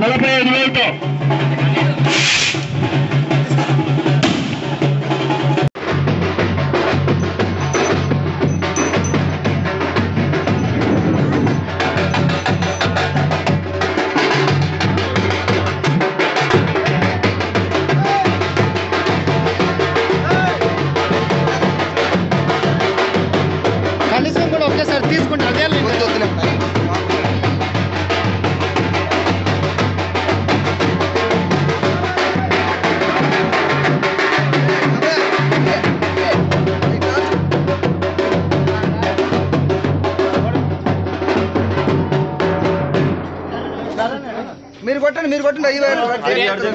నలభై ఐదు వేలతో మీరు కొట్టిండి ఐదు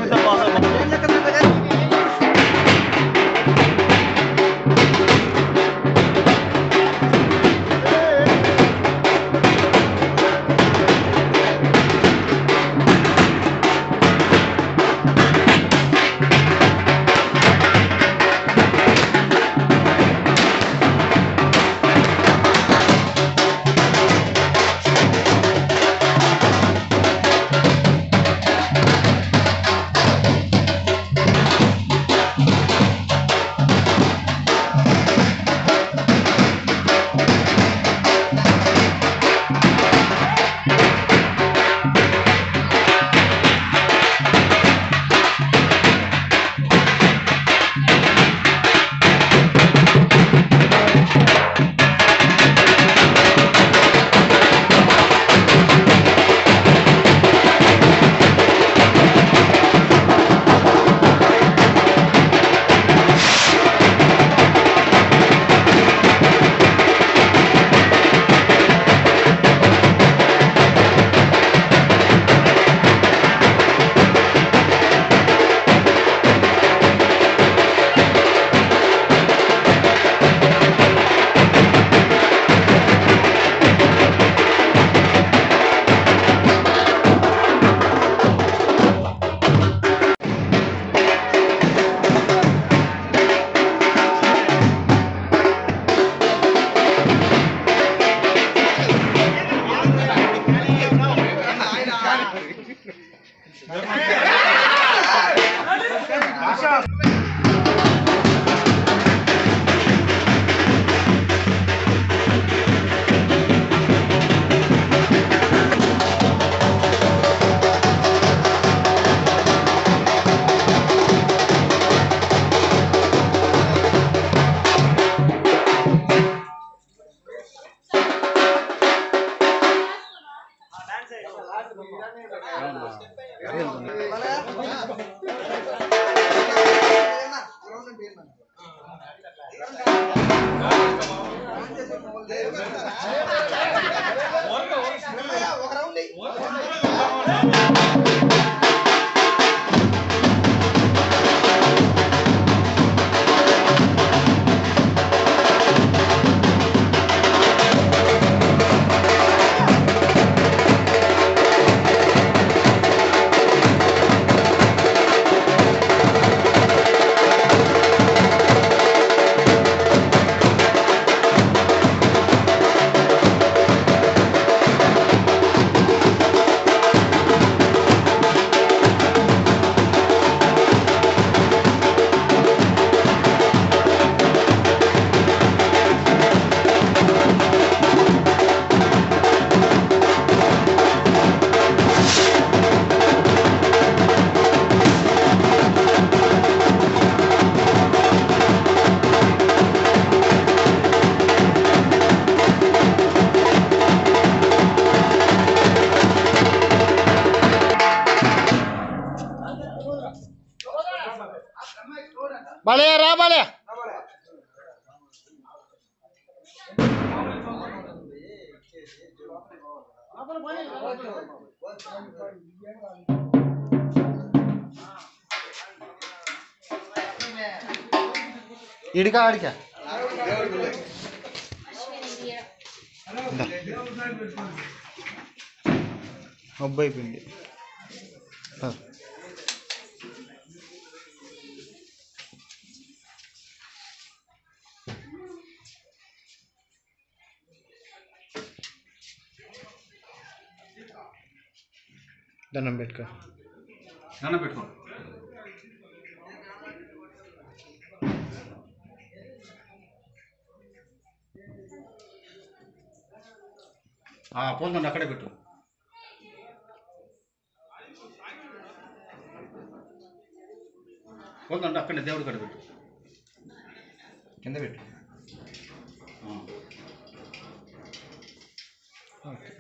Tchau. பழைய ராபாலே இடுக்கா அடிக்க అబ్బాయి పిండి దండం పెట్టుకో దండం పెట్టుకో పోల్మండి అక్కడే పెట్టు పోల్మండి అక్కడే దేవుడి కడ పెట్టు కింద పెట్టు ఓకే